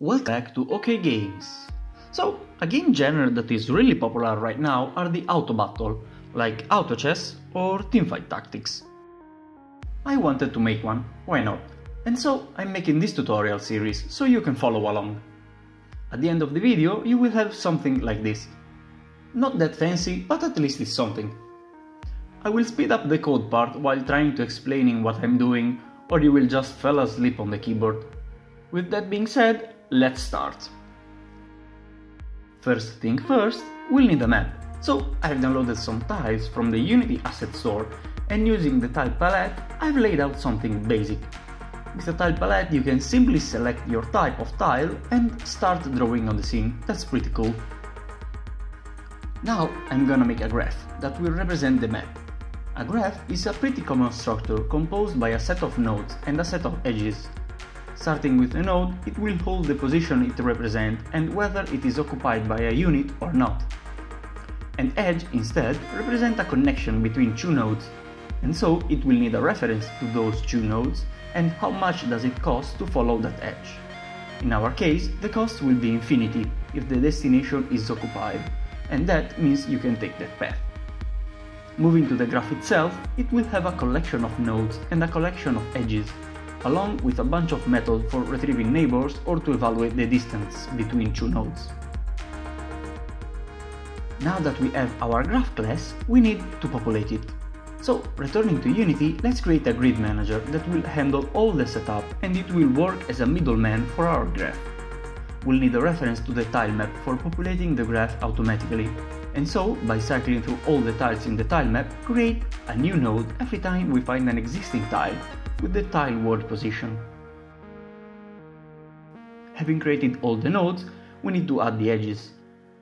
Welcome back to OK Games. So, a game genre that is really popular right now are the auto battle, like auto chess or teamfight tactics. I wanted to make one, why not? And so I'm making this tutorial series so you can follow along. At the end of the video you will have something like this. Not that fancy, but at least it's something. I will speed up the code part while trying to explaining what I'm doing, or you will just fall asleep on the keyboard. With that being said, let's start. First thing first, we'll need a map. So I've downloaded some tiles from the Unity Asset Store and using the tile palette, I've laid out something basic. With the tile palette you can simply select your type of tile and start drawing on the scene, that's pretty cool. Now I'm gonna make a graph that will represent the map. A graph is a pretty common structure composed by a set of nodes and a set of edges. Starting with a node, it will hold the position it represents and whether it is occupied by a unit or not. An edge, instead, represents a connection between two nodes, and so it will need a reference to those two nodes and how much does it cost to follow that edge. In our case, the cost will be infinity if the destination is occupied, and that means you can take that path. Moving to the graph itself, it will have a collection of nodes and a collection of edges, along with a bunch of methods for retrieving neighbors or to evaluate the distance between two nodes. Now that we have our graph class, we need to populate it. So, returning to Unity, let's create a grid manager that will handle all the setup and it will work as a middleman for our graph. We'll need a reference to the tile map for populating the graph automatically, and so, by cycling through all the tiles in the tile map, create a new node every time we find an existing tile with the tile world position. Having created all the nodes, we need to add the edges.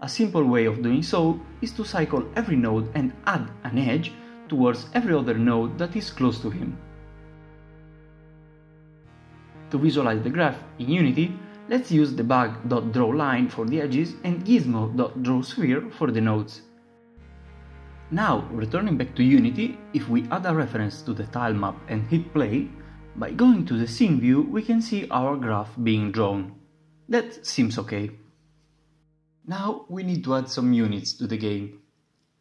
A simple way of doing so is to cycle every node and add an edge towards every other node that is close to him. To visualize the graph in Unity, let's use debug.drawLine for the edges and gizmo.drawSphere for the nodes. Now, returning back to Unity, if we add a reference to the tile map and hit play, by going to the scene view we can see our graph being drawn. That seems okay. Now we need to add some units to the game.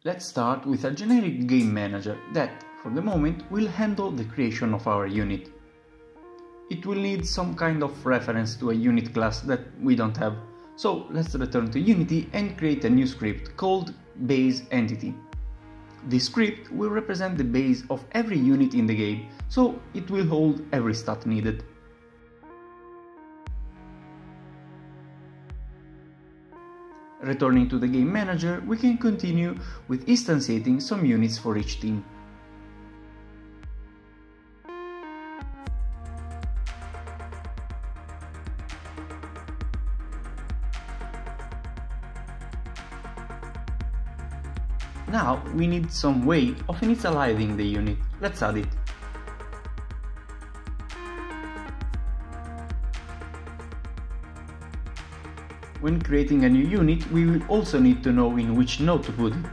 Let's start with a generic game manager that, for the moment, will handle the creation of our unit. It will need some kind of reference to a unit class that we don't have, so let's return to Unity and create a new script called base entity. This script will represent the base of every unit in the game, so it will hold every stat needed. Returning to the game manager, we can continue with instantiating some units for each team. We need some way of initializing the unit. Let's add it. When creating a new unit, we will also need to know in which node to put it.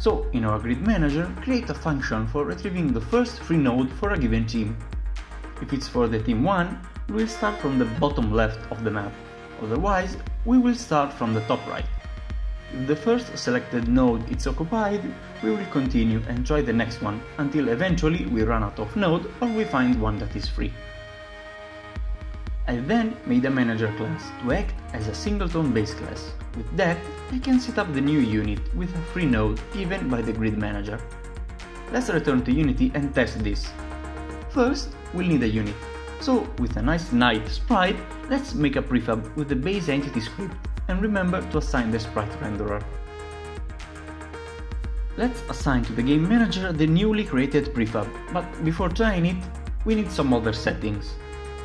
So, in our grid manager, create a function for retrieving the first free node for a given team. If it's for the team 1, we will start from the bottom left of the map, otherwise we will start from the top right. If the first selected node is occupied, we will continue and try the next one until eventually we run out of node or we find one that is free. I then made a manager class to act as a singleton base class. With that, I can set up the new unit with a free node given by the grid manager. Let's return to Unity and test this. First, we'll need a unit. So, with a nice knight sprite, let's make a prefab with the base entity script and remember to assign the sprite renderer. Let's assign to the game manager the newly created prefab, but before trying it, we need some other settings.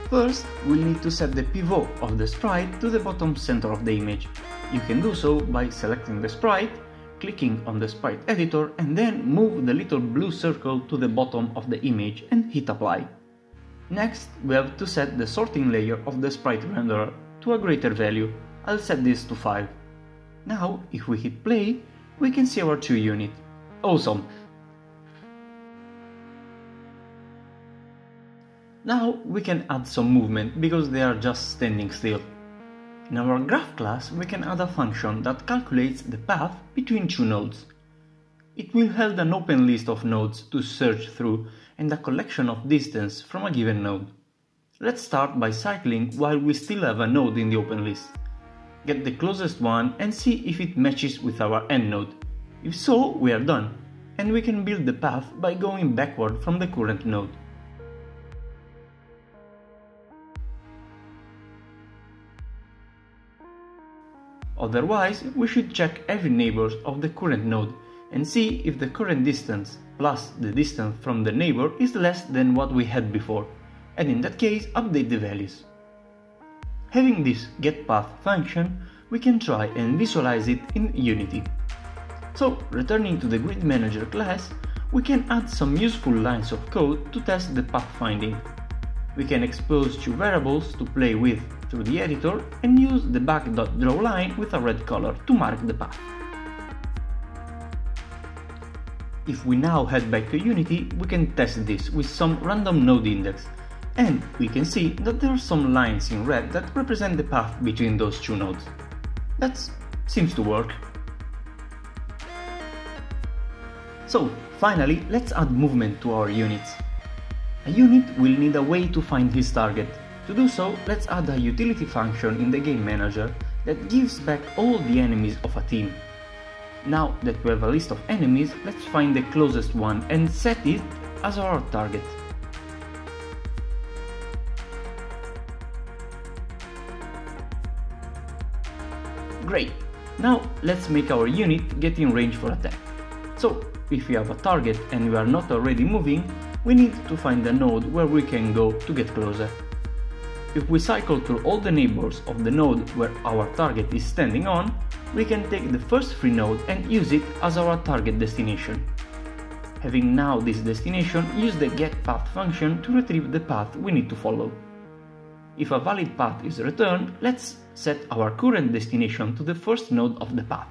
First, we'll need to set the pivot of the sprite to the bottom center of the image. You can do so by selecting the sprite, clicking on the sprite editor and then move the little blue circle to the bottom of the image and hit apply. Next, we have to set the sorting layer of the sprite renderer to a greater value. I'll set this to 5. Now, if we hit play, we can see our 2 unit. Awesome! Now we can add some movement because they are just standing still. In our graph class, we can add a function that calculates the path between two nodes. It will hold an open list of nodes to search through and a collection of distance from a given node. Let's start by cycling while we still have a node in the open list. Get the closest one and see if it matches with our end node. If so, we are done, and we can build the path by going backward from the current node. Otherwise, we should check every neighbor of the current node and see if the current distance plus the distance from the neighbor is less than what we had before, and in that case update the values. Having this getPath function, we can try and visualize it in Unity. So, returning to the Grid Manager class, we can add some useful lines of code to test the path finding. We can expose two variables to play with through the editor and use debug.draw line with a red color to mark the path. If we now head back to Unity, we can test this with some random node index, and we can see that there are some lines in red that represent the path between those two nodes. That seems to work. So, finally, let's add movement to our units. A unit will need a way to find his target, to do so, let's add a utility function in the game manager that gives back all the enemies of a team. Now that we have a list of enemies, let's find the closest one and set it as our target. Great! Now let's make our unit get in range for attack. So, if we have a target and we are not already moving, we need to find a node where we can go to get closer. If we cycle through all the neighbors of the node where our target is standing on, we can take the first free node and use it as our target destination. Having now this destination, use the getPath function to retrieve the path we need to follow. If a valid path is returned, let's set our current destination to the first node of the path.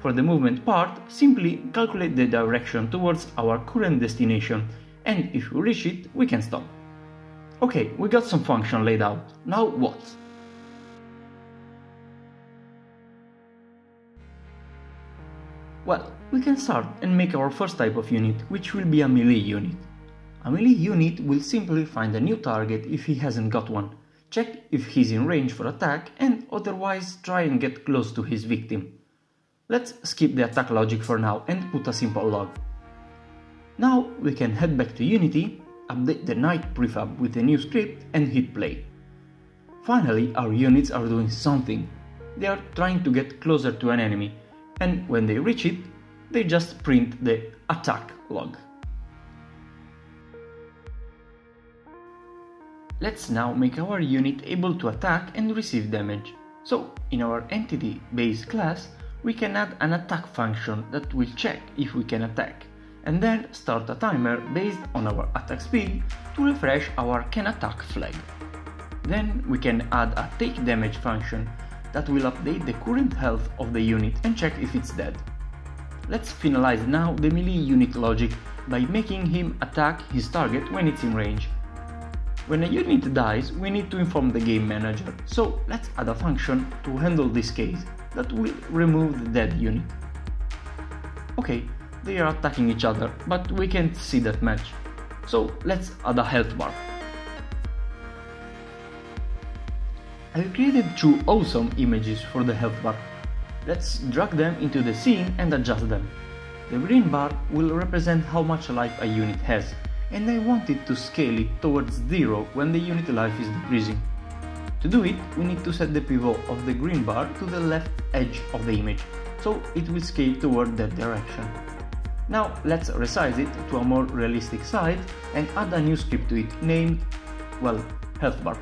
For the movement part, simply calculate the direction towards our current destination and if we reach it, we can stop. Okay, we got some function laid out. Now what? Well, we can start and make our first type of unit, which will be a melee unit. A melee unit will simply find a new target if he hasn't got one, check if he's in range for attack and otherwise try and get close to his victim. Let's skip the attack logic for now and put a simple log. Now we can head back to Unity update the knight prefab with a new script and hit play. Finally, our units are doing something. They are trying to get closer to an enemy, and when they reach it, they just print the attack log. Let's now make our unit able to attack and receive damage. So, in our entity base class, we can add an attack function that will check if we can attack and then start a timer based on our attack speed to refresh our can attack flag. Then we can add a take damage function that will update the current health of the unit and check if it's dead. Let's finalize now the melee unit logic by making him attack his target when it's in range. When a unit dies, we need to inform the game manager, so let's add a function to handle this case that will remove the dead unit. Okay, they are attacking each other, but we can't see that much. So let's add a health bar. I've created two awesome images for the health bar. Let's drag them into the scene and adjust them. The green bar will represent how much life a unit has, and I want it to scale it towards zero when the unit life is decreasing. To do it, we need to set the pivot of the green bar to the left edge of the image, so it will scale toward that direction. Now let's resize it to a more realistic size and add a new script to it named, well, health bar.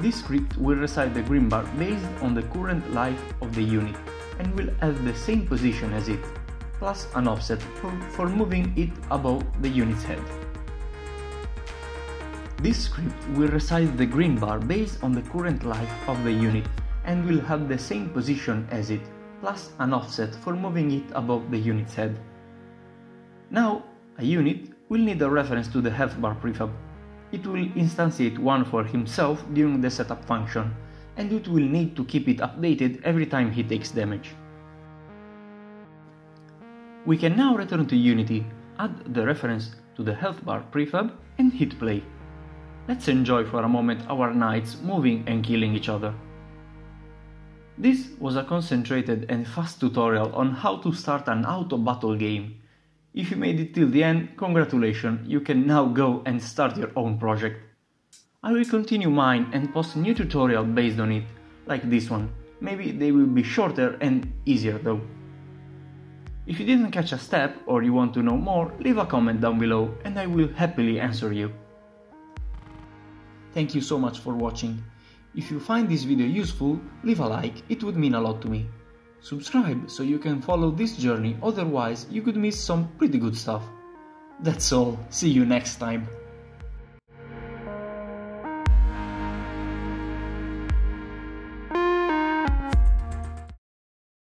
This script will resize the green bar based on the current life of the unit and will have the same position as it, plus an offset for, for moving it above the unit's head. This script will resize the green bar based on the current life of the unit and will have the same position as it, plus an offset for moving it above the unit's head. Now, a unit will need a reference to the health bar prefab. It will instantiate one for himself during the setup function, and it will need to keep it updated every time he takes damage. We can now return to Unity, add the reference to the health bar prefab and hit play. Let's enjoy for a moment our knights moving and killing each other. This was a concentrated and fast tutorial on how to start an auto battle game. If you made it till the end, congratulations, you can now go and start your own project. I will continue mine and post new tutorial based on it, like this one. Maybe they will be shorter and easier though. If you didn't catch a step or you want to know more, leave a comment down below and I will happily answer you. Thank you so much for watching. If you find this video useful, leave a like, it would mean a lot to me. Subscribe so you can follow this journey, otherwise you could miss some pretty good stuff. That's all, see you next time.